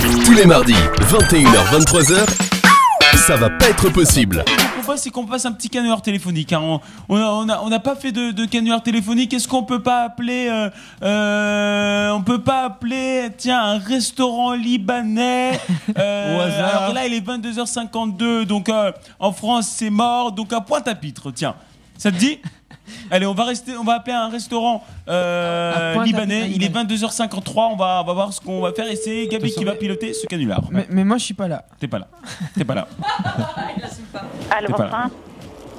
Tous les mardis, 21h, 23h, ça va pas être possible. Ce qu'on c'est qu'on passe un petit canular téléphonique. hein. On on a- on a- on n'a pas fait de, de canular téléphonique. Est-ce qu'on peut pas appeler euh, euh, On peut pas appeler, tiens, un restaurant libanais. euh, Au hasard. Alors là, il est 22h52, donc euh, en France, c'est mort. Donc à Pointe-à-Pitre, tiens. Ça te dit? Allez, on va rester, on va appeler un restaurant euh, libanais. Il est libanais. 22h53. On va, on va voir ce qu'on va faire et c'est Gabi qui va piloter ce canular. Mais, mais moi, je suis pas là. T'es pas là. T'es pas là. Allô, T'es pas là.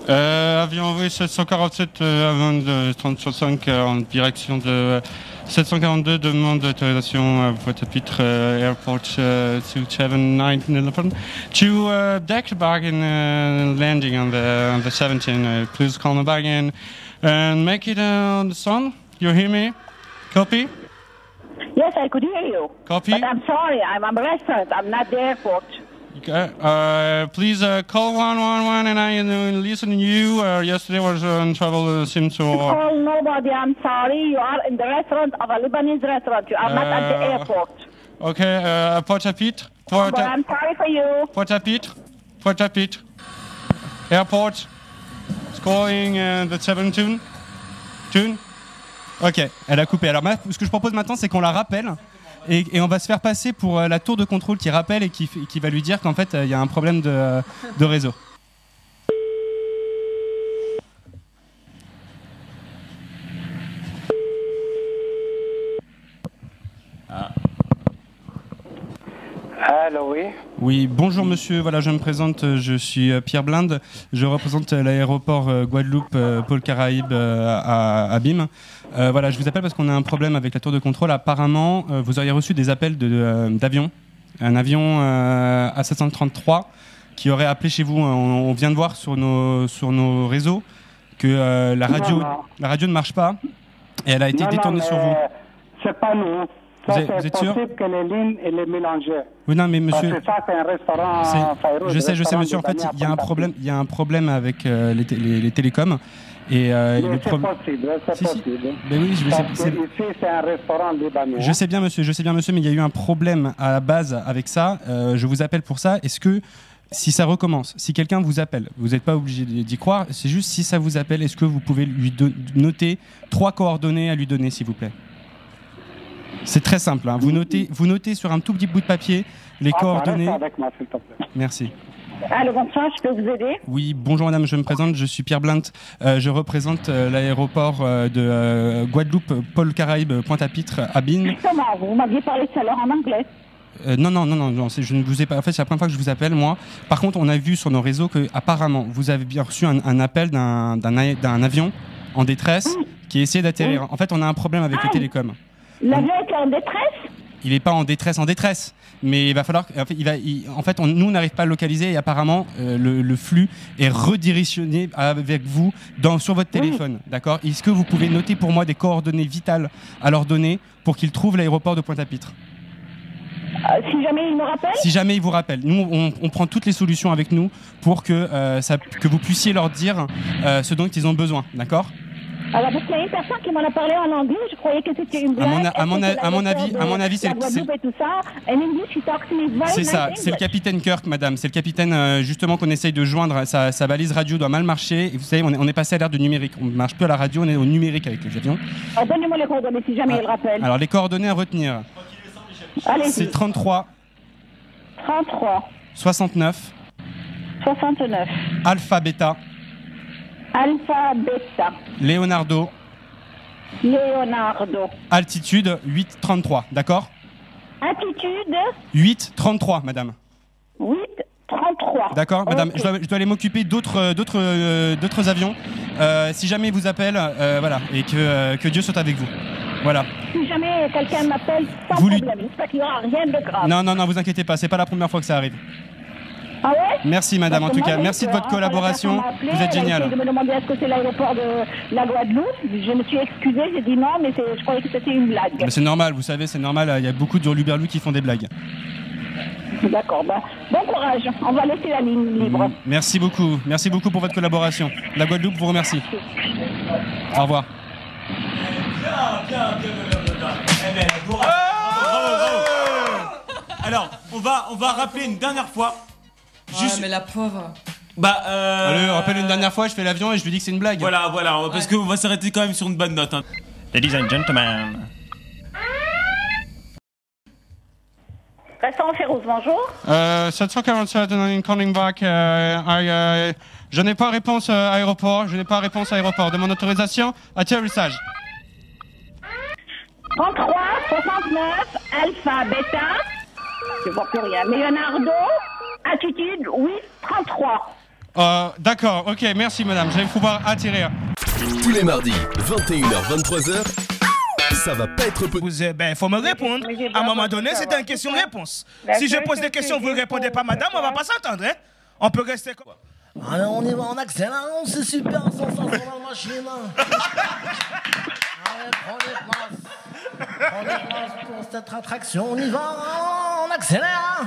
Euh, avion envoyé 747 euh, avant de 35 euh, en direction de euh, 742, demande d'autorisation à Pointe-à-Pitre euh, Airport euh, 27911 to uh, deck the bargain uh, landing on the, on the 17. Uh, please call the bargain and make it uh, on the sun. You hear me? Copy? Yes, I could hear you. Copy? But I'm sorry, I'm at a restaurant. I'm not the airport. Okay. Uh, please uh, call 111 and I uh, listen to you. Uh, yesterday was uh, in trouble, uh, seems to... Uh, Call nobody, I'm sorry. You are in the restaurant of a Lebanese restaurant. You are not at the Uh, airport. Okay, uh, Port-à-Pitre, But Port- I'm sorry for you. Port-à-Pitre, Port-à-Pitre, airport, scoring uh, the 7 tune, tune. Ok, elle a coupé. Alors, ce que je propose maintenant, c'est qu'on la rappelle. Et, on va se faire passer pour euh, la tour de contrôle qui rappelle et qui, va lui dire qu'en fait, euh, il y a un problème euh, de réseau. Oui. Oui, bonjour monsieur, voilà, je me présente, je suis euh, Pierre Blinde, je représente euh, l'aéroport euh, Guadeloupe Pôle Caraïbes euh, à, BIM. Euh, voilà, je vous appelle parce qu'on a un problème avec la tour de contrôle. Apparemment, vous auriez reçu des appels de- d'avions, un avion euh, A733 qui aurait appelé chez vous. On, on vient de voir sur nos, sur nos réseaux que euh, la, radio, Non, non. la radio ne marche pas et elle a été Non, détournée sur vous. C'est pas nous. Vous Ça, êtes- vous c'est êtes sûr possible que les lignes et les mélangées. Oui, non, mais Parce monsieur. que ça, c'est un restaurant C'est- je sais, je sais, monsieur. En fait, il y a un problème, il y a un problème avec euh, les, les- les télécoms. Et euh, Mais c'est possible, c'est Si, si. possible. Ben oui, je, Parce sais, c'est- ici, c'est un restaurant libanais. je sais bien, monsieur. Je sais bien, monsieur. Mais il y a eu un problème à la base avec ça. Euh, je vous appelle pour ça. Est-ce que si ça recommence, si quelqu'un vous appelle, vous n'êtes pas obligé d'y croire. C'est juste si ça vous appelle, est-ce que vous pouvez lui noter trois coordonnées à lui donner, s'il vous plaît? C'est très simple. hein. Vous notez, vous notez sur un tout petit bout de papier les Ah, coordonnées. reste avec moi, s'il te plaît. Merci. Allô, Vincent, je peux vous aider? Oui, bonjour madame, je me présente, je suis Pierre Blint, Euh, je représente euh, l'aéroport euh, de euh, Guadeloupe, Pôle Caraïbes, Pointe-à-Pitre, à Bin. Justement, vous m'aviez parlé tout à l'heure en anglais. Euh, non, non, non, non, non, c'est- je ne vous ai pas. En fait, c'est la première fois que je vous appelle, moi. Par contre, on a vu sur nos réseaux que, apparemment, vous avez bien reçu un, un appel d'un d'un a- d'un avion en détresse qui essayait d'atterrir. En fait, on a un problème avec les télécoms. Était en détresse Il n'est pas en détresse, en détresse, mais il va falloir. En fait, il va, il- en fait on- nous, on n'arrive pas à le localiser et apparemment, euh, le, le flux est redirectionné avec vous dans, sur votre téléphone. D'accord? Est-ce que vous pouvez noter pour moi des coordonnées vitales à leur donner pour qu'ils trouvent l'aéroport de Pointe-à-Pitre? Euh, Si jamais il me rappelle Si jamais ils vous rappellent, nous, on, on prend toutes les solutions avec nous pour que, euh, ça, que vous puissiez leur dire euh, ce dont ils ont besoin. D'accord? Alors, parce qu'il y a une personne qui m'en a parlé en anglais, je croyais que c'était une blague. a- à mon à mon avis- de à mon avis, c'est C'est ça, c'est le capitaine Kirk, madame. C'est le capitaine, euh, justement, qu'on essaye de joindre. Sa, sa balise radio doit mal marcher. Et vous savez, on est, on est passé à l'ère du numérique. On ne marche plus à la radio, on est au numérique avec les avions. Alors, Donnez-moi les coordonnées si jamais il rappelle. Alors, les coordonnées à retenir, c'est 33 33, 69 69, Alpha Beta Alpha, Beta, Leonardo Leonardo. Altitude 833. D'accord Attitude 833, madame. 8, 33. D'accord, madame. Je, dois, je dois aller m'occuper d'autres, euh, d'autres, euh, d'autres avions. Euh, si jamais vous appellent, euh, voilà, et que, que Dieu soit avec vous. Voilà. Si jamais quelqu'un m'appelle, sans Vous lui- problème. J'espère qu'il n'y aura rien de grave. Non, non, non, vous inquiétez pas, c'est pas la première fois que ça arrive. Ah ouais Merci, madame, en tout cas. Merci de votre la collaboration. Vous êtes génial. essayé de me demander est-ce que c'est l'aéroport de la Guadeloupe. Je me suis excusée, j'ai dit non, mais c'est- je croyais que c'était une blague. Mais c'est normal, vous savez, c'est normal. Il y a beaucoup de Luberlus qui font des blagues. D'accord, bah, bon courage. On va laisser la ligne libre. Merci beaucoup. Merci beaucoup pour votre collaboration. La Guadeloupe vous remercie. Au revoir. Bien, bien, bien, bien, bien, bien, bien. Eh ben, bravo, bravo, bravo. alors, on va, on va rappeler une dernière fois. Ouais, mais la pauvre. Bah, euh... Allez, rappelle une dernière fois, je fais l'avion et je lui dis que c'est une blague. Voilà, voilà, parce Ouais. qu'on va s'arrêter quand même sur une bonne note. hein. Ladies and gentlemen. Restaurant Férouz, bonjour. Euh, 747 in calling back. euh, I, euh, je n'ai pas réponse euh, aéroport. Je n'ai pas réponse aéroport. De mon autorisation, atterrissage. 33, 69, Alpha, Beta. Je vois plus rien. Leonardo, attitude, oui, 33. Euh, D'accord, ok, merci madame. Je vais pouvoir atterrir. Tous les mardis, 21h, 23h, ça va pas être possible. Vous, euh, ben, faut me répondre. À un moment donné, c'est va. une question-réponse. La Si je pose des questions, que vous ne répondez pas, madame, on va pas s'entendre. Hein? On peut rester comme. Allez, on y va, on accélère, c'est super, on s'en sort dans la machine. Allez, prenez place. Prenez place pour cette attraction, on y va, on accélère.